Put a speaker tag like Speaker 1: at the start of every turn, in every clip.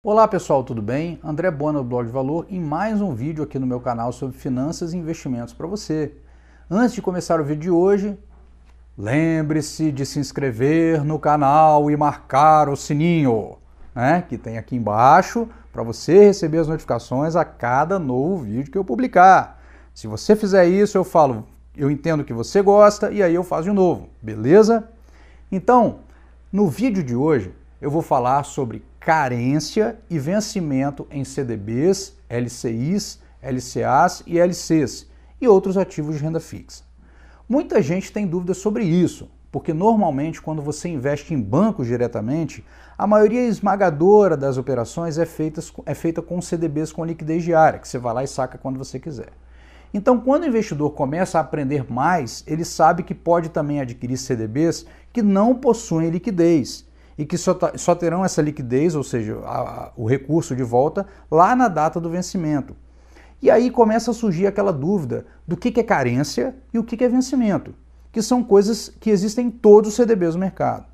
Speaker 1: Olá pessoal, tudo bem? André Bona do Blog de Valor em mais um vídeo aqui no meu canal sobre finanças e investimentos para você. Antes de começar o vídeo de hoje, lembre-se de se inscrever no canal e marcar o sininho, né, que tem aqui embaixo para você receber as notificações a cada novo vídeo que eu publicar. Se você fizer isso, eu falo, eu entendo que você gosta e aí eu faço de novo, beleza? Então, no vídeo de hoje, eu vou falar sobre carência e vencimento em CDBs, LCIs, LCAs e LCs e outros ativos de renda fixa. Muita gente tem dúvidas sobre isso, porque normalmente quando você investe em bancos diretamente, a maioria esmagadora das operações é feita, é feita com CDBs com liquidez diária, que você vai lá e saca quando você quiser. Então, quando o investidor começa a aprender mais, ele sabe que pode também adquirir CDBs que não possuem liquidez e que só, só terão essa liquidez, ou seja, a, a, o recurso de volta, lá na data do vencimento. E aí começa a surgir aquela dúvida do que, que é carência e o que, que é vencimento, que são coisas que existem em todos os CDBs do mercado.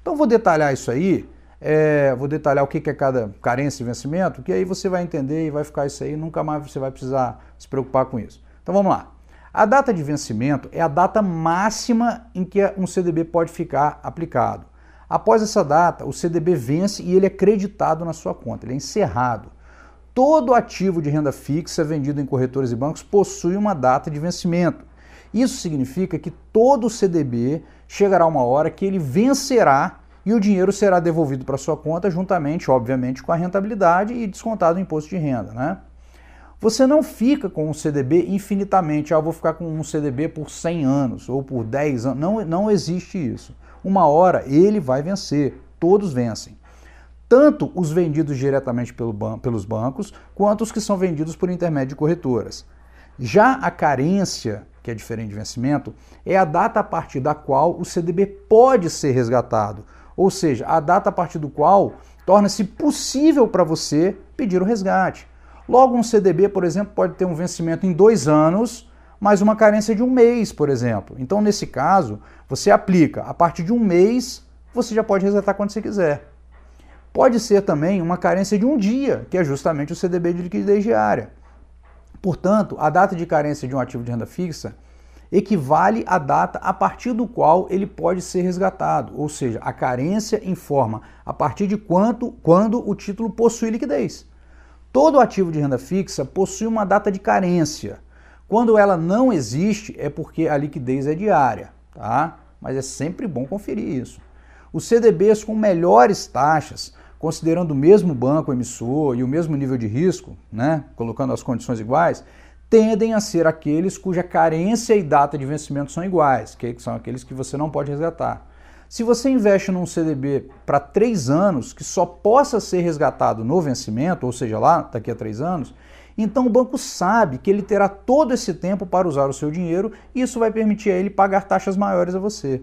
Speaker 1: Então vou detalhar isso aí, é, vou detalhar o que, que é cada carência e vencimento, que aí você vai entender e vai ficar isso aí, nunca mais você vai precisar se preocupar com isso. Então vamos lá. A data de vencimento é a data máxima em que um CDB pode ficar aplicado. Após essa data, o CDB vence e ele é creditado na sua conta, ele é encerrado. Todo ativo de renda fixa vendido em corretores e bancos possui uma data de vencimento. Isso significa que todo CDB chegará uma hora que ele vencerá e o dinheiro será devolvido para sua conta juntamente, obviamente, com a rentabilidade e descontado o imposto de renda, né? Você não fica com um CDB infinitamente, ah, vou ficar com um CDB por 100 anos ou por 10 anos. Não, não existe isso. Uma hora ele vai vencer, todos vencem. Tanto os vendidos diretamente pelo ban pelos bancos, quanto os que são vendidos por intermédio de corretoras. Já a carência, que é diferente de vencimento, é a data a partir da qual o CDB pode ser resgatado, ou seja, a data a partir do qual torna-se possível para você pedir o resgate. Logo, um CDB, por exemplo, pode ter um vencimento em dois anos, mas uma carência de um mês, por exemplo. Então, nesse caso, você aplica a partir de um mês, você já pode resgatar quando você quiser. Pode ser também uma carência de um dia, que é justamente o CDB de liquidez diária. Portanto, a data de carência de um ativo de renda fixa equivale à data a partir do qual ele pode ser resgatado, ou seja, a carência informa a partir de quanto, quando o título possui liquidez. Todo ativo de renda fixa possui uma data de carência. Quando ela não existe, é porque a liquidez é diária, tá? Mas é sempre bom conferir isso. Os CDBs com melhores taxas, considerando o mesmo banco emissor e o mesmo nível de risco, né, colocando as condições iguais, tendem a ser aqueles cuja carência e data de vencimento são iguais, que são aqueles que você não pode resgatar. Se você investe num CDB para três anos, que só possa ser resgatado no vencimento, ou seja, lá daqui a três anos, então o banco sabe que ele terá todo esse tempo para usar o seu dinheiro e isso vai permitir a ele pagar taxas maiores a você.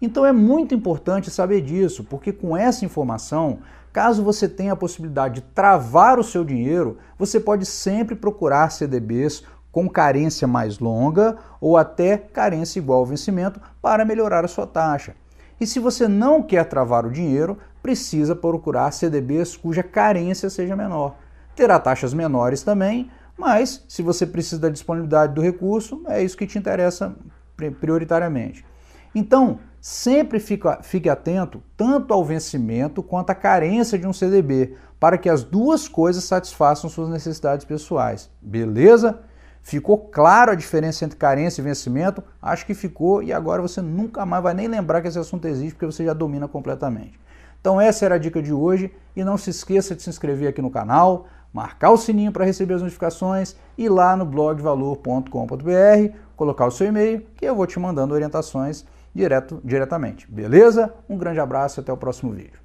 Speaker 1: Então é muito importante saber disso, porque com essa informação, caso você tenha a possibilidade de travar o seu dinheiro, você pode sempre procurar CDBs com carência mais longa ou até carência igual ao vencimento para melhorar a sua taxa. E se você não quer travar o dinheiro, precisa procurar CDBs cuja carência seja menor. Terá taxas menores também, mas se você precisa da disponibilidade do recurso, é isso que te interessa prioritariamente. Então, sempre fica, fique atento tanto ao vencimento quanto à carência de um CDB, para que as duas coisas satisfaçam suas necessidades pessoais. Beleza? Ficou claro a diferença entre carência e vencimento? Acho que ficou e agora você nunca mais vai nem lembrar que esse assunto existe porque você já domina completamente. Então essa era a dica de hoje e não se esqueça de se inscrever aqui no canal, marcar o sininho para receber as notificações e lá no blogvalor.com.br colocar o seu e-mail que eu vou te mandando orientações direto, diretamente. Beleza? Um grande abraço e até o próximo vídeo.